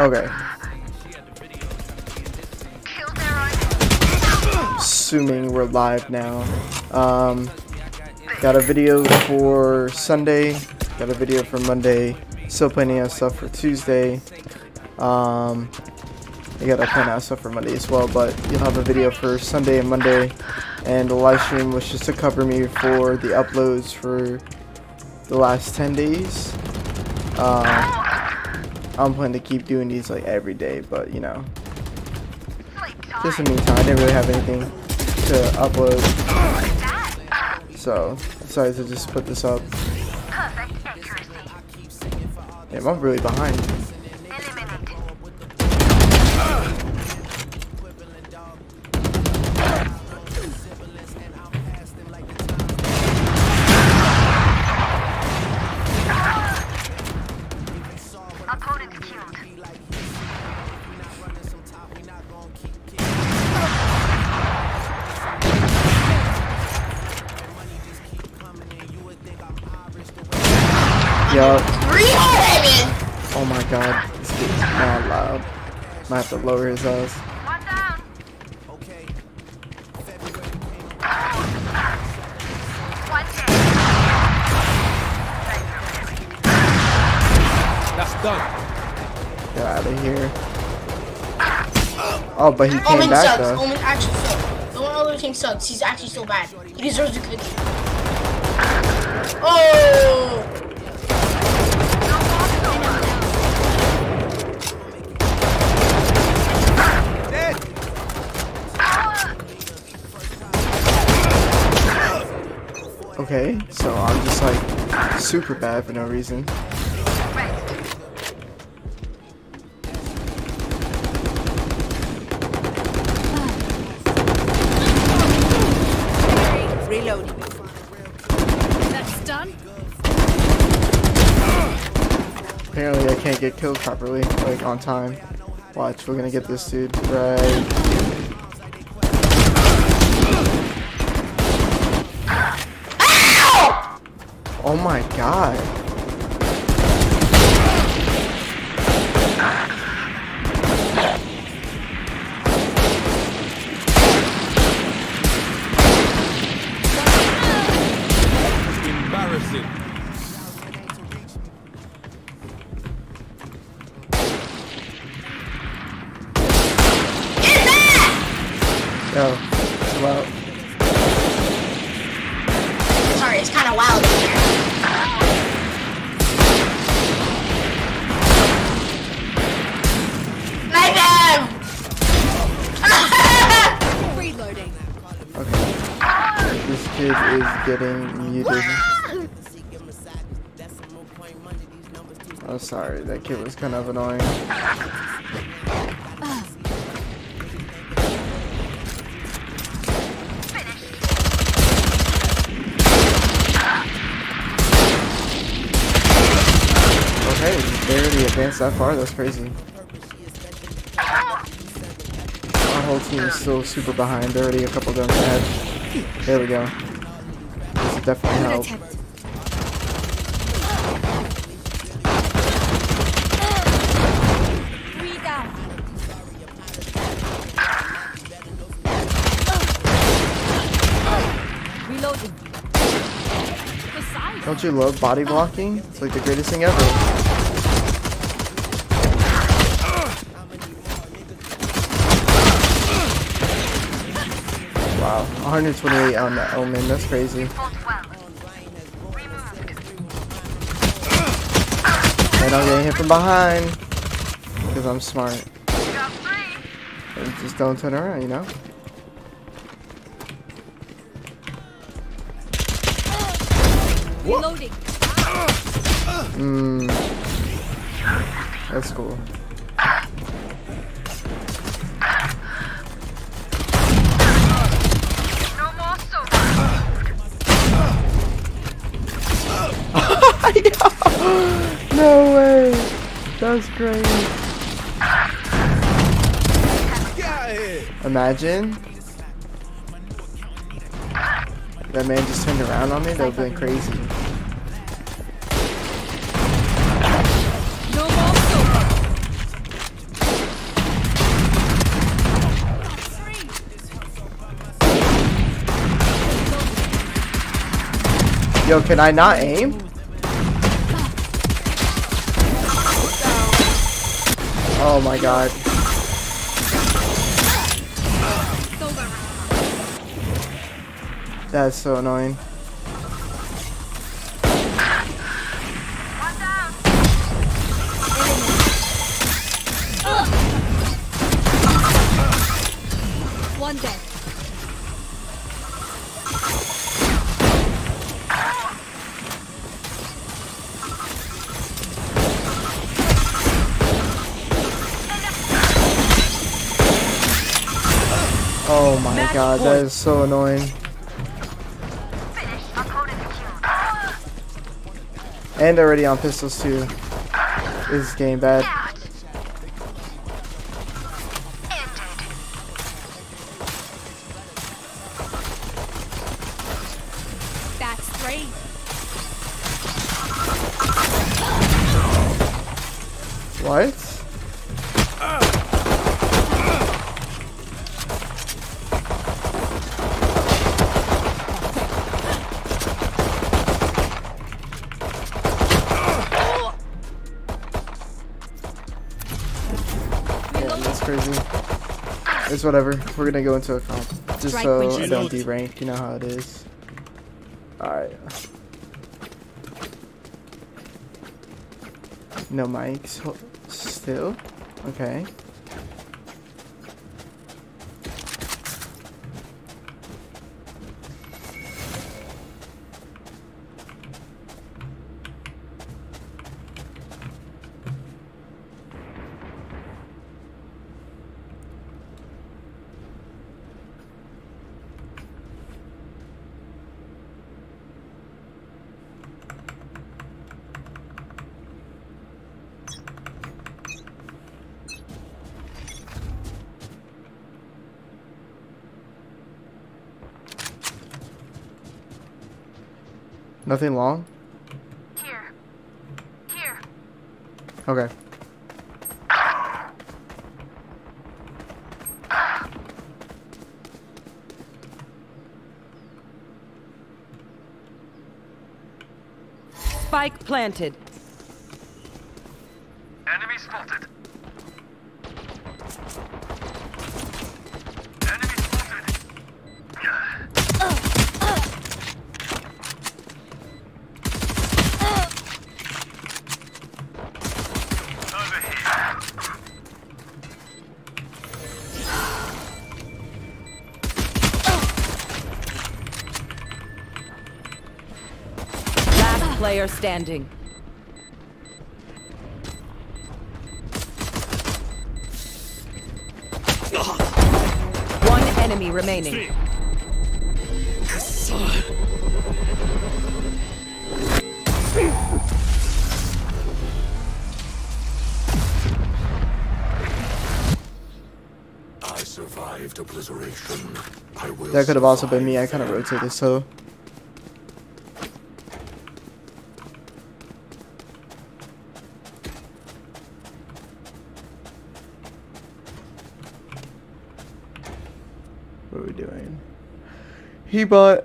Okay. Assuming we're live now. Um, got a video for Sunday. Got a video for Monday. Still planning out stuff for Tuesday. Um, I gotta plan out stuff for Monday as well, but you'll have a video for Sunday and Monday. And the live stream was just to cover me for the uploads for the last 10 days. Uh, I'm planning to keep doing these like every day, but you know. Just in the meantime, I didn't really have anything to upload. So, decided to just put this up. Damn, I'm really behind. Yup. Oh my god, this is mad loud. Might have to lower his ass. That's done. Get out of here. Oh, but he came Omen back sucks. though. Omen actually sucks. The one other team sucks. He's actually so bad. He deserves a cookie. Oh! Okay, so I'm just like super bad for no reason. Reloading. That's done. Apparently I can't get killed properly, like on time. Watch, we're gonna get this dude right. Oh my god. Sorry, that kid was kind of annoying. Okay, they already advanced that far, that's crazy. Our whole team is still super behind, they're already a couple guns ahead. There we go. This definitely help. attempt. Three down. Reloading. Besides, Don't you love body blocking? It's like the greatest thing ever. Wow, 128 on the Omen, that's crazy. And I'm getting hit from behind. Because I'm smart. And just don't turn around, you know? Reloading. Mmm. That's cool. no way! That's great. Get out. Imagine that man just turned around on me, that would have been crazy. Yo, can I not aim? Oh my god. That's so annoying. One dead. Oh my god, that is so annoying. And already on pistols too. This is game bad. Crazy. It's whatever. We're gonna go into a comp. Just so I don't derank, you know how it is. Alright. No mics. Still? Okay. Nothing long? Here. Here. Okay. Spike planted. Enemy spotted. Standing. One enemy remaining. I survived obliteration. I will That could have also been me. I kind of rotated so. Doing? He bought.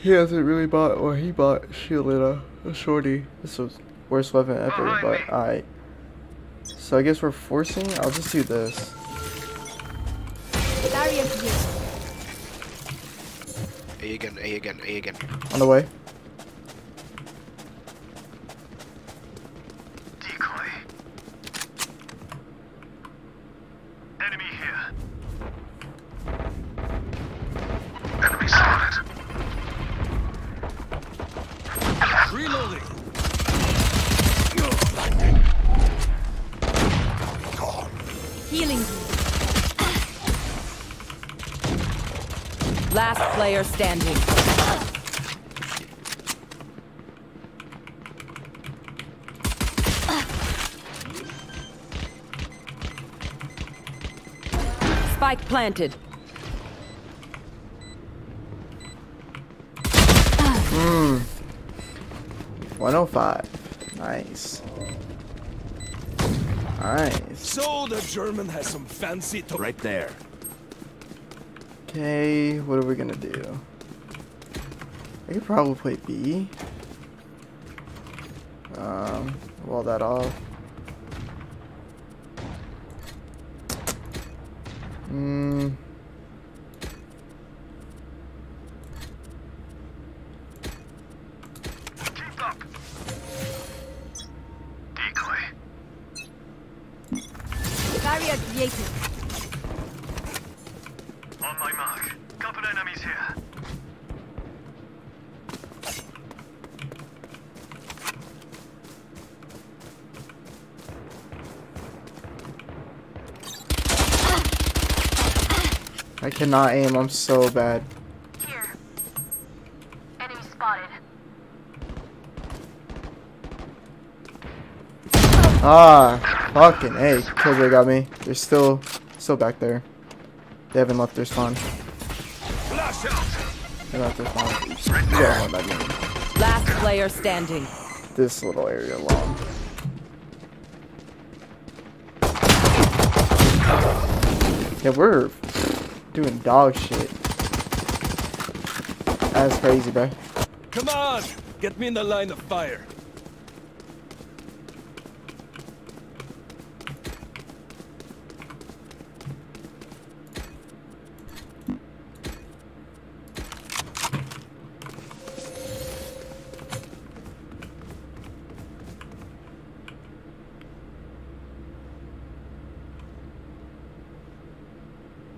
He hasn't really bought. Or he bought Shielded a, a shorty. This was worst weapon ever. But alright. So I guess we're forcing. I'll just do this. A again, A again, A again. On the way. Player standing. Spike planted. Hmm. 105. Nice. Nice. So the German has some fancy to Right there. Okay, what are we gonna do? I could probably play B. Um, wall that off. Hmm. Cannot aim. I'm so bad. Here. Enemy spotted. Ah, fucking A. Killjoy got me. They're still, still back there. They haven't left their spawn. They left their spawn. You don't want that game. Last player standing. This little area alone. Yeah, we're doing dog shit. That's crazy, bro. Come on! Get me in the line of fire.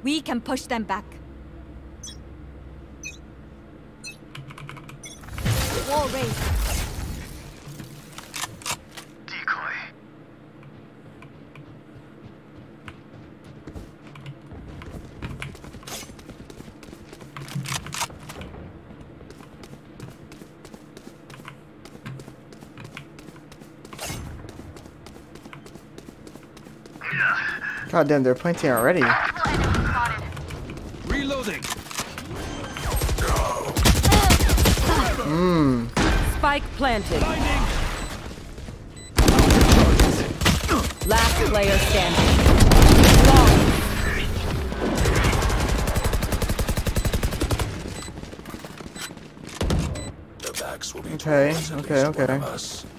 We can push them back. Wall raised. Decoy. God damn, they're planting already. Spike planted. Blinding! Last player standing. Long. Their backs will be Okay, okay, okay.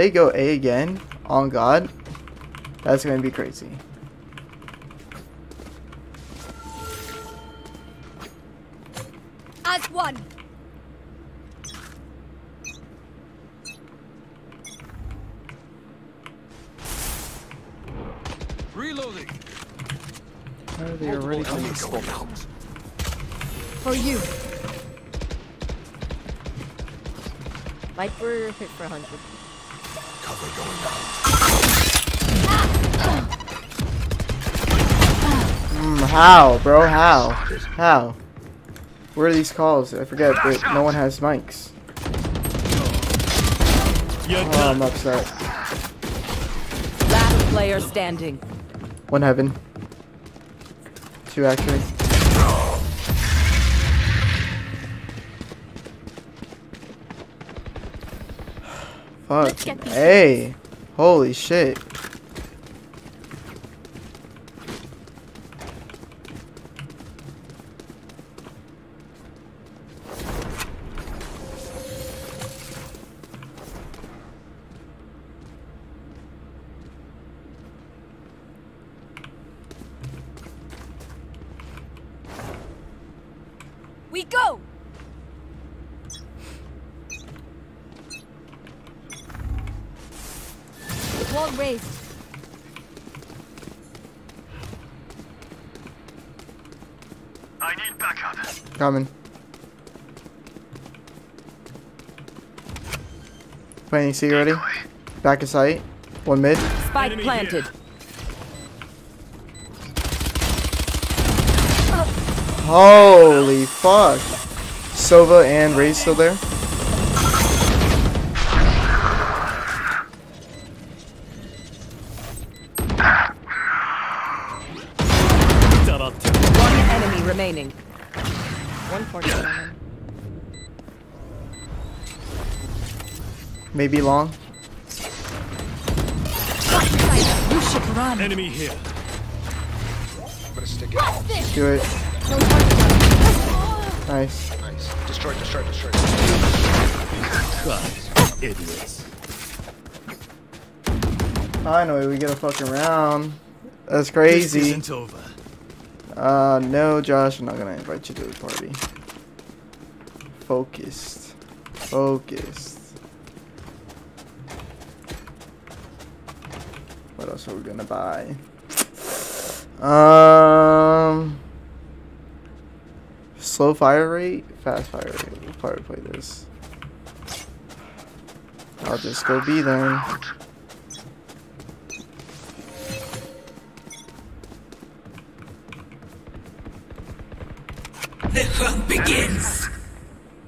They go A again, on God, that's gonna be crazy. As one. Reloading! How are they already going? going out. For you. Viper hit for 100. Cover going out. Mm, how, bro? How? How? Where are these calls? I forget, but no one has mics. Oh, I'm upset. Last player standing. One heaven. Two actually. Fuck. Let's get these Hey. Holy shit. We go. Coming. Planting C already. Back of sight. One mid. Spike Enemy planted. Holy fuck. Sova and Raze still there. Maybe long. You should run. Enemy here. I'm gonna stick it. Do it. No target. Nice. Nice. Destroy, destroy, destroy. Idiots. Finally, we get a fucking round. That's This crazy. isn't over. Uh, no, Josh, I'm not gonna invite you to the party. Focused. Focused. Else are we gonna buy? Um, slow fire rate, fast fire rate. We'll probably play this. I'll just go B then.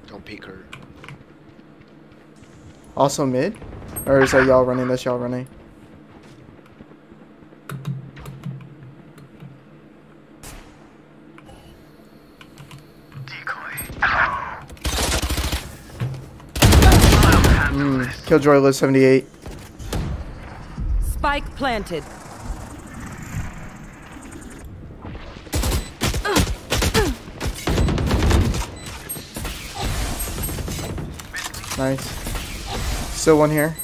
Don't peek her. Also mid, or is that y'all running? That's y'all running. Killjoy lives 78. Spike planted. Nice. Still one here.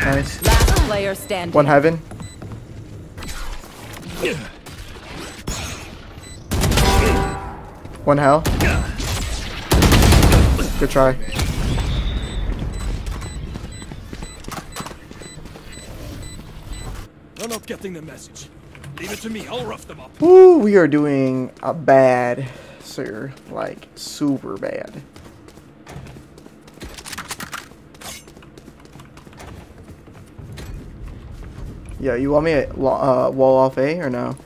Nice. Last player standing. One heaven. One hell. Good try. They're not getting the message. Leave it to me. I'll rough them up. Woo, we are doing a bad, sir. Like, super bad. Yeah, you want me to uh, wall off A or no?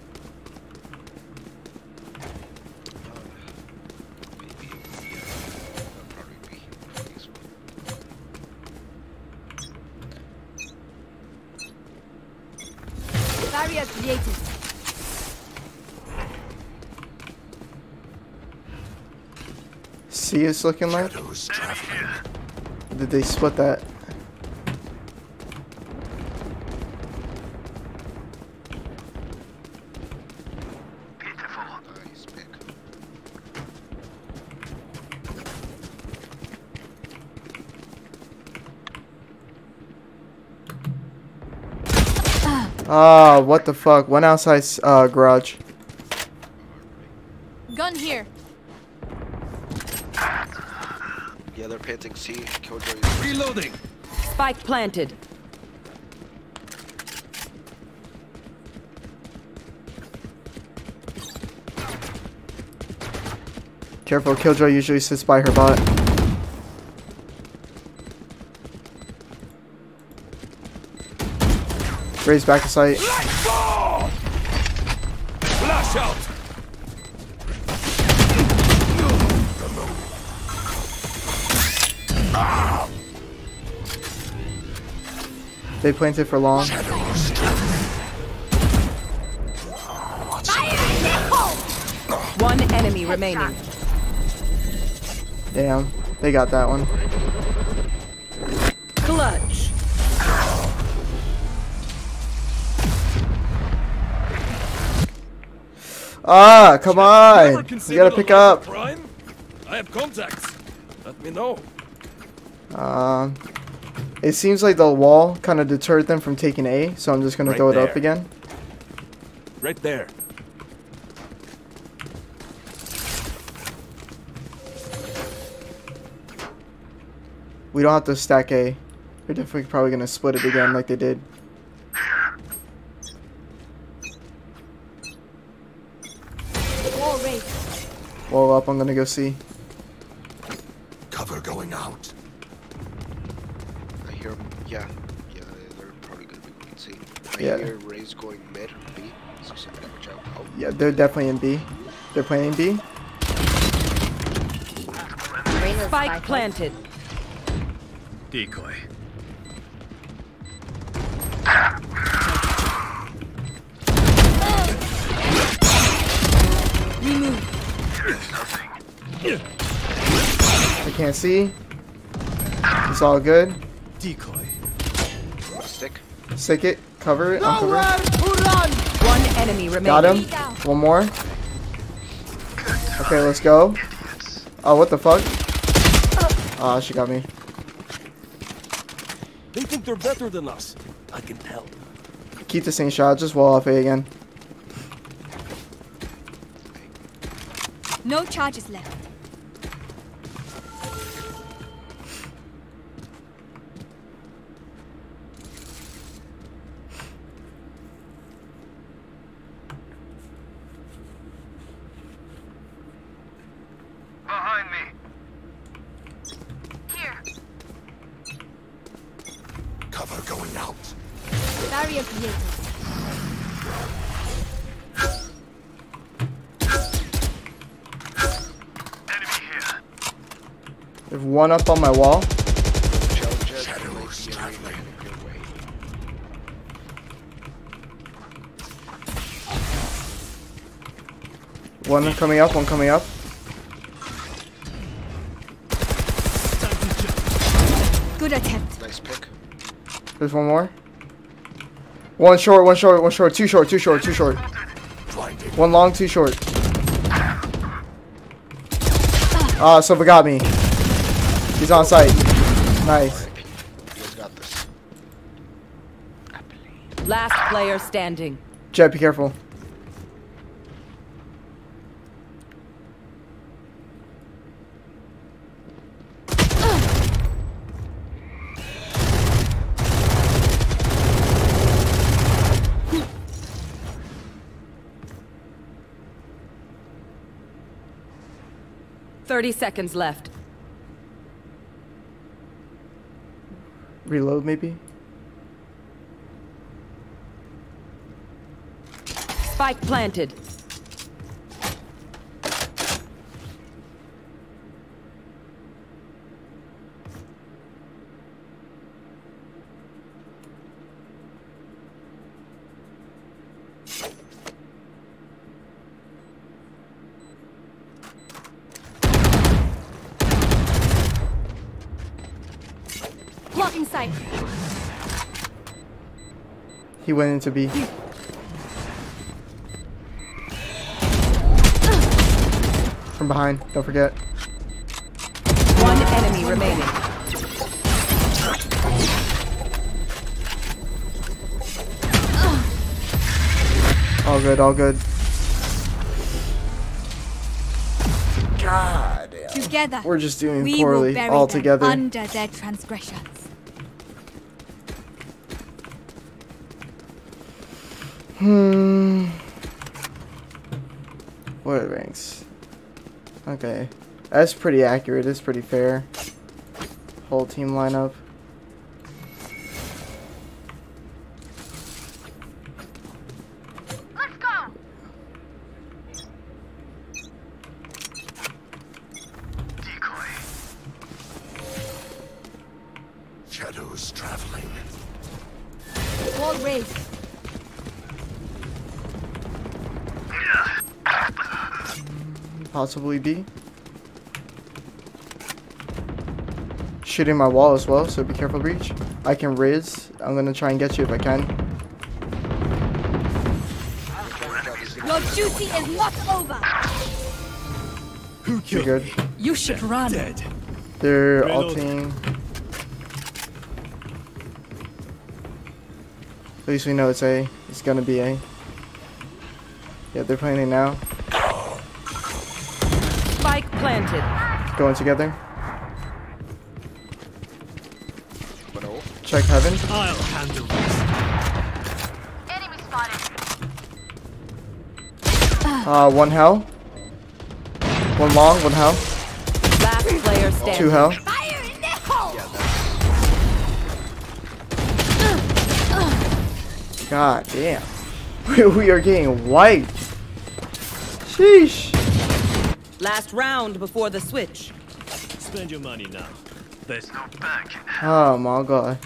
Barrier created. C is looking like. Shadows traveling. Did they split that? Ah, what the fuck? One outside uh, garage. Gun here. Yeah, they're panting C. Killjoy Reloading. Spike planted. Careful, Killjoy usually sits by her bot. Raise back to sight. Flash out. They planted for long. One enemy remaining. Damn, they got that one. Clutch. Ah, come on! You gotta pick up. of Crime? I have contacts. Let me know. Um, it seems like the wall kind of deterred them from taking A, so I'm just gonna Right throw it up again. Right there. We don't have to stack A. They're definitely probably gonna split it again like they did. Wall raised. Wall up, I'm gonna go see. Cover going out. I hear, Yeah. Yeah, they're probably gonna be going C. I Yeah. hear Raze going mid B. So somebody watch out. Oh, Yeah, they're definitely in B. They're playing B. Spike planted. Decoy. I can't see. It's all good. Decoy. Stick. Stick it. Cover it. Uncover it. One enemy remaining. Got him. One more. Okay, let's go. Oh, what the fuck? Ah, she got me. They think they're better than us. I can tell. Keep the same shot. Just wall off A again. No charges left. One up on my wall. Shell jet. Shadows Your way, traveling. your way. One coming up. One coming up. Good attempt. Nice pick. There's one more. One short. One short. One short. Two short. Two short. Two short. One long. Two short. Ah, Silva got me. He's on site. Nice. RIP. You guys got this. Last player standing. Jett, be careful. Thirty seconds left. Reload, maybe. Spike planted. Blocking sight. He went into B. From behind. Don't forget. One enemy remaining. All good. All good. God. Together. We're just doing we poorly all together. under their transgressions. Hmm. What ranks? Okay. That's pretty accurate. It's pretty fair. Whole team lineup. Possibly be. Shooting my wall as well, so be careful, Breach. I can Riz. I'm gonna try and get you if I can. Your duty is not over. Who You're killed good. You should run. Dead. They're Reload. ulting. At least we know it's A. It's gonna be A. Yeah, they're playing it now. Planted. Going together. One. Check heaven. I'll handle this. Enemy spotted. Uh, one hell. One long, one hell. Last player standing. Two hell. Fire in the hole. God damn. we are getting wiped. Sheesh. Last round before the switch. Spend your money now. There's No bank. Oh my god.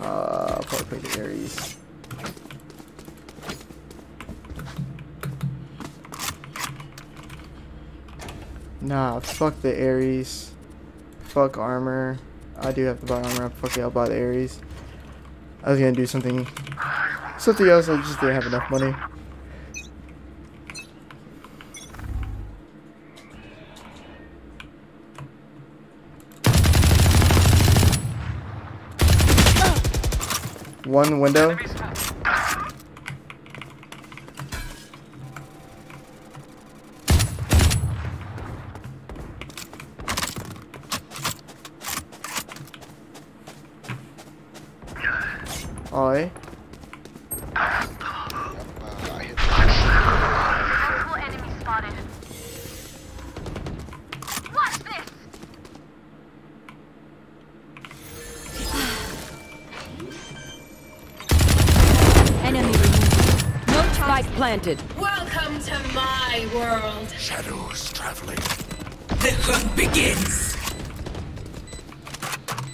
Uh, probably play the Ares. Nah, fuck the Ares. Fuck armor. I do have to buy armor. Fuck it, I'll buy the Ares. I was gonna do something something else, I just didn't have enough money. One window. Enemy removed. No Spike chance. planted. Welcome to my world. Shadows traveling. The hunt begins.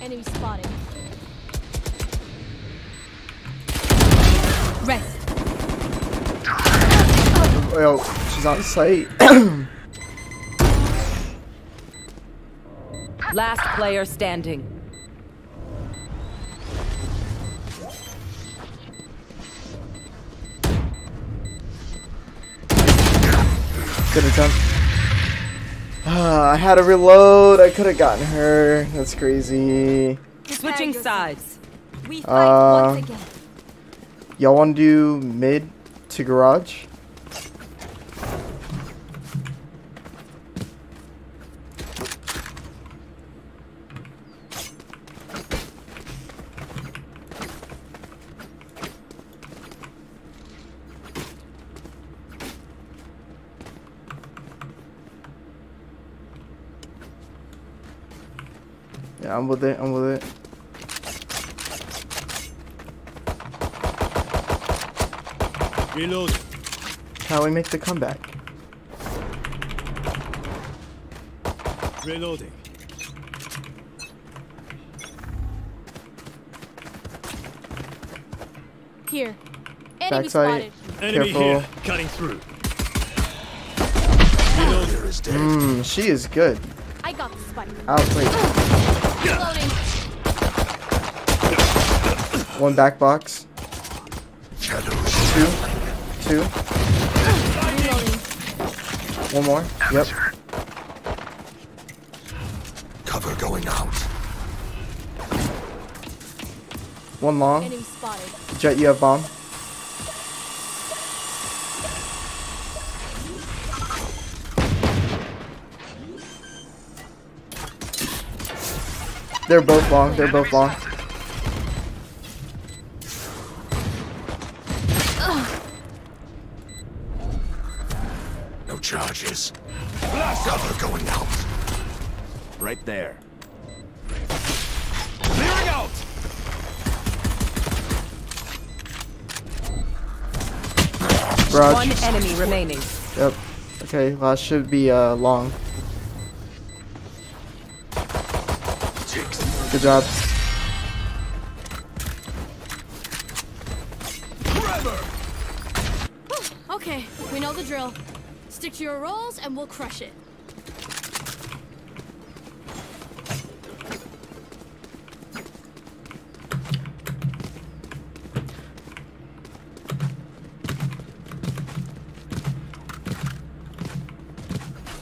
Enemy spotted. Rest. Well, she's on site. Last player standing. Good attempt. Ah, I had to reload. I could have gotten her. That's crazy. Switching sides. We fight Uh, once again. Y'all want to do mid to garage? Yeah, I'm with it. I'm with it. Reload. How we make the comeback? Reloading. Here. Enemy Backside. spotted. Enemy Careful. here. Cutting through. Reloading. Is dead. Mmm, she is good. I got the spike. Outplayed. Reloading. One back box. Two. Two. One more. Yep. Cover going out. One long. Jett, you have bomb. They're both long. They're both long. No charges. Cover going out. Right there. Clearing out. Garage. One enemy remaining. Yep. Okay, last should be uh long. Job. Okay, we know the drill. Stick to your roles and we'll crush it.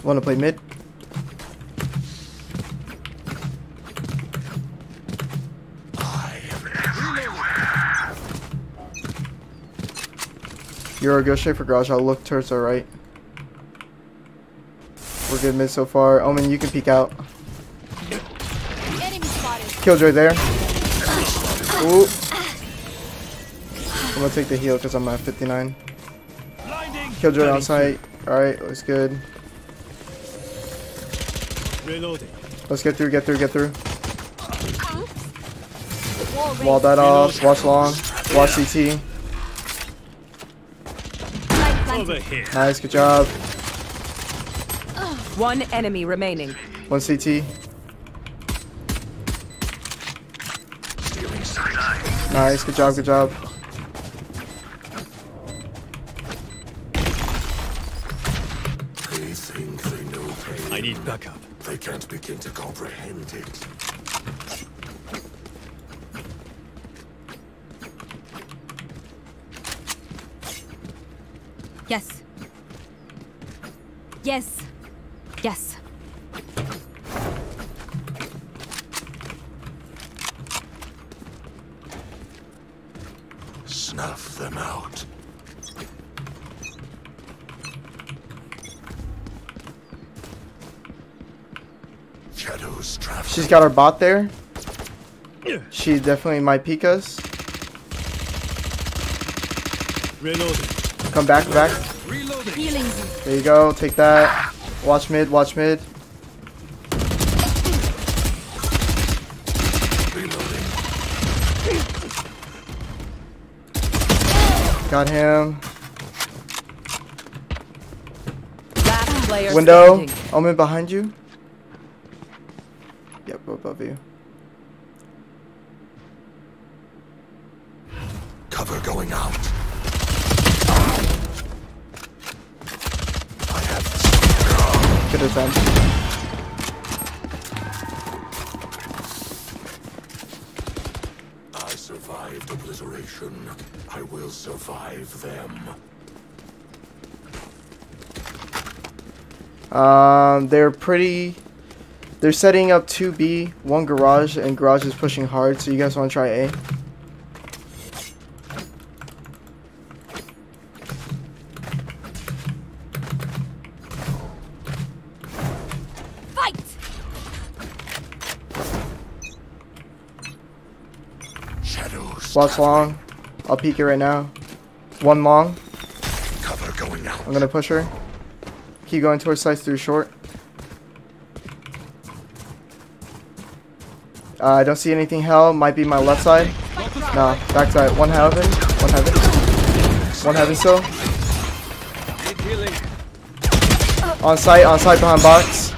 Want to play mid? Euro, go straight for garage. I'll look towards our right. We're good mid so far. Omen, you can peek out. Spotted. Killjoy there. Ooh. I'm gonna take the heal because I'm at 59. Blinding. Killjoy Cutting on site. Alright, looks good. Reloading. Let's get through, get through, get through. Wall that off. Watch long. Watch CT. Light planted. Over here. Nice, good job. One enemy remaining. One CT. Nice, good job, good job. Yes. Yes. Yes. Snuff them out. Shadows travel. She's got her bot there. She definitely might peek us. Reloading. Come back, back. There you go. Take that. Watch mid. Watch mid. Got him. Window. standing. Omen behind you. Yep, above you. Good. I survived obliteration. I will survive them. Um, they're pretty. They're setting up 2B, one garage, and garage is pushing hard. So you guys want to try A? Shadows. Watch traveling. long. I'll peek it right now. One long. Cover going out. I'm gonna push her. Keep going towards sides through short. Uh, I don't see anything hell. Might be my left side. No, back side. One heaven. One heaven. One heaven still. On site. On site behind box.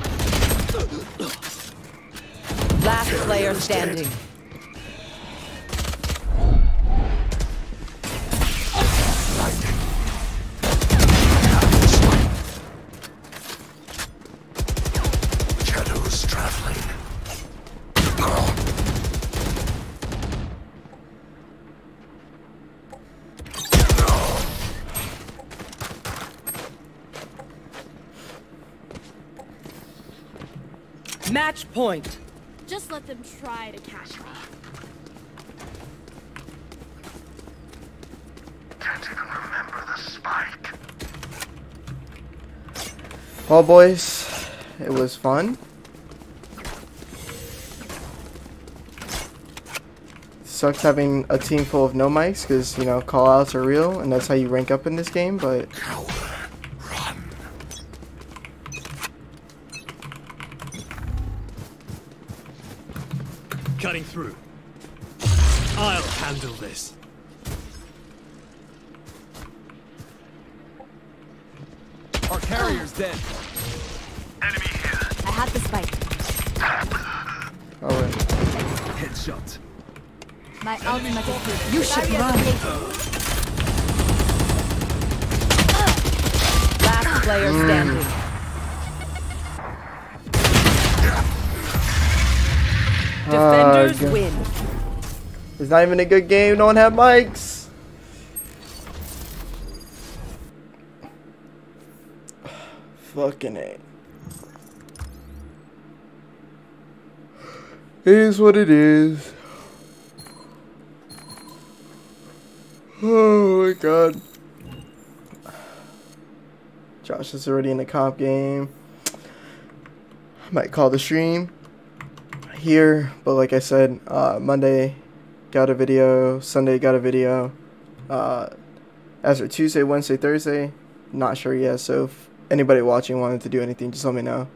Last player standing. Point. Just let them try to catch me. Can't even remember the spike. Well, boys, it was fun. Sucks having a team full of no mics because, you know, call outs are real and that's how you rank up in this game, but carrier's dead. Enemy here. I have the spike. oh, wait. Headshot. My ultimate is here. You should run. Last player hmm. standing. Ah, Defenders Ugh. win. It's not even a good game. No one had mics. Fucking it. Is what it is. Oh my god. Josh is already in the comp game. I might call the stream here, but like I said, uh, Monday got a video, Sunday got a video. Uh, as for Tuesday, Wednesday, Thursday, not sure yet. So anybody watching wanted to do anything, just let me know.